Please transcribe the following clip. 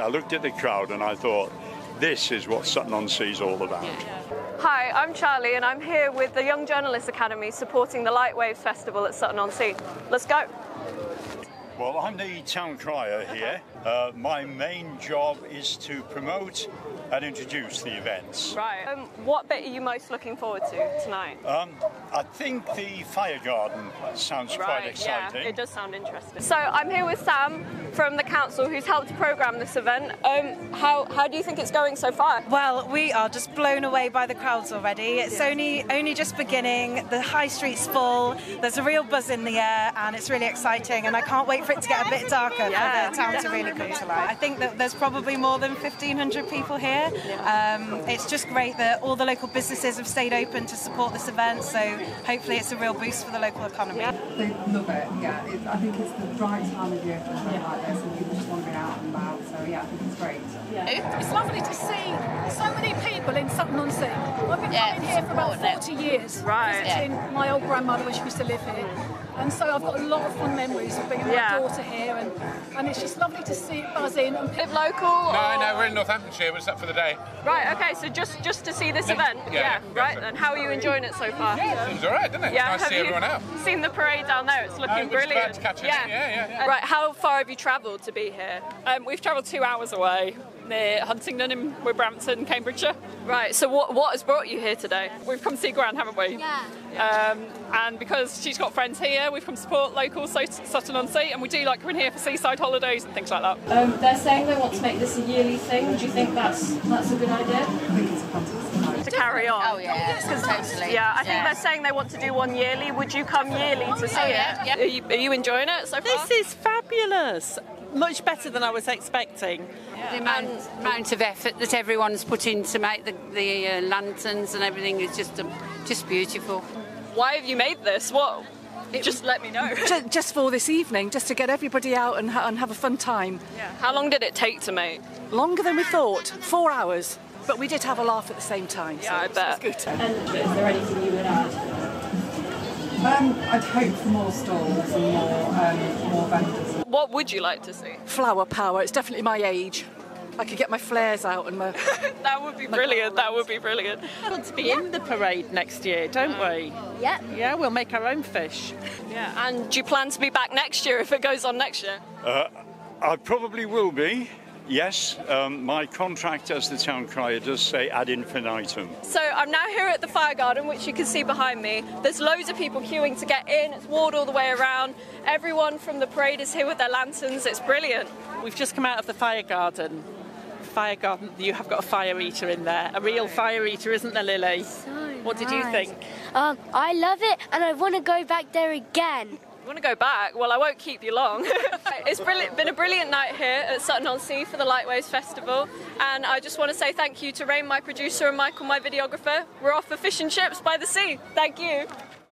I looked at the crowd and I thought, this is what Sutton on Sea is all about. Hi, I'm Charlie, and I'm here with the Young Journalists Academy supporting the Light Waves Festival at Sutton on Sea. Let's go. Well, I'm the town crier here. Uh, my main job is to promote and introduce the events. Right. Um, what bit are you most looking forward to tonight? Um, I think the fire garden sounds quite exciting. Yeah, it does sound interesting. So I'm here with Sam from the council, who's helped program this event. Um, how how do you think it's going so far? Well, we are just blown away by the crowds already. It's only only just beginning. The high street's full. There's a real buzz in the air, and it's really exciting. And I can't wait for it to get a bit darker Yeah. for the town to really come to life. I think that there's probably more than 1,500 people here. Um, it's just great that all the local businesses have stayed open to support this event. So hopefully, it's a real boost for the local economy. They love it, yeah. It, I think it's the right time of year for an event like this, and people just want to be out and about. So yeah, I think it's great. It- It's lovely to see so many people in Sutton on Sea. I've been Yeah, coming here for about supporting it. 40 years, Right. visiting my old grandmother when she used to live here. And so I've got a lot of fond memories of bringing Yeah. my daughter here, and, and it's just lovely to see it buzzing. And Live local? No, or- no, we're in Northamptonshire. We're just up for the day. Right. Okay. So just just to see this event. yeah, yeah. Right. And how are you enjoying it so far? yeah Seems all right, doesn't it? Yeah, nice to see have you everyone out. seen the parade down there? It's looking we're brilliant. about to catch it. Yeah, yeah, yeah. Right, how far have you travelled to be here? Um, we've travelled two hours away near Huntingdon in Wibrampton, Cambridgeshire. Right, so what, what has brought you here today? We've come to see Gran, haven't we? Yeah. Um, and because she's got friends here, we've come to support local Sutton on Sea, and we do like coming here for seaside holidays and things like that. Um, they're saying they want to make this a yearly thing. Do you think that's that's a good idea? I think it's a fantastic idea. To carry on? Oh yeah, totally. Yeah, I think they're saying they want to do one yearly. Would you come yearly to see Oh, yeah, it? yeah. Are, you, are you enjoying it so far? This is fabulous. Much better than I was expecting. The amount, amount of effort that everyone's put in to make the, the uh, lanterns and everything is just um, just beautiful. Why have you made this? What? Just let me know. Ju- just for this evening, just to get everybody out and, ha- and have a fun time. How long did it take to make? Longer than we thought, four hours. But we did have a laugh at the same time. Yeah, I so bet. It good. And is there anything you would add? Um, I'd hope for more stalls and more um, more vendors. What would you like to see? Flower power, it's definitely my age. I could get my flares out and my. That would be brilliant. That would be brilliant. We want to be in the parade next year, don't we? Yeah. Yeah, we'll make our own fish. Yeah. And do you plan to be back next year if it goes on next year? Uh, I probably will be. Yes, um, my contract as the town crier does say ad infinitum. So I'm now here at the fire garden, which you can see behind me. There's loads of people queuing to get in. It's walled all the way around. Everyone from the parade is here with their lanterns. It's brilliant. We've just come out of the fire garden. Fire garden, you have got a fire eater in there. A real fire eater, isn't there, Lily? what did you think? Um, I love it, and I want to go back there again. Want to go back? Well, I won't keep you long. it's been a brilliant night here at Sutton on Sea for the Lightwaves Festival, and I just want to say thank you to Rain, my producer, and Michael, my videographer. We're off for fish and chips by the sea. Thank you.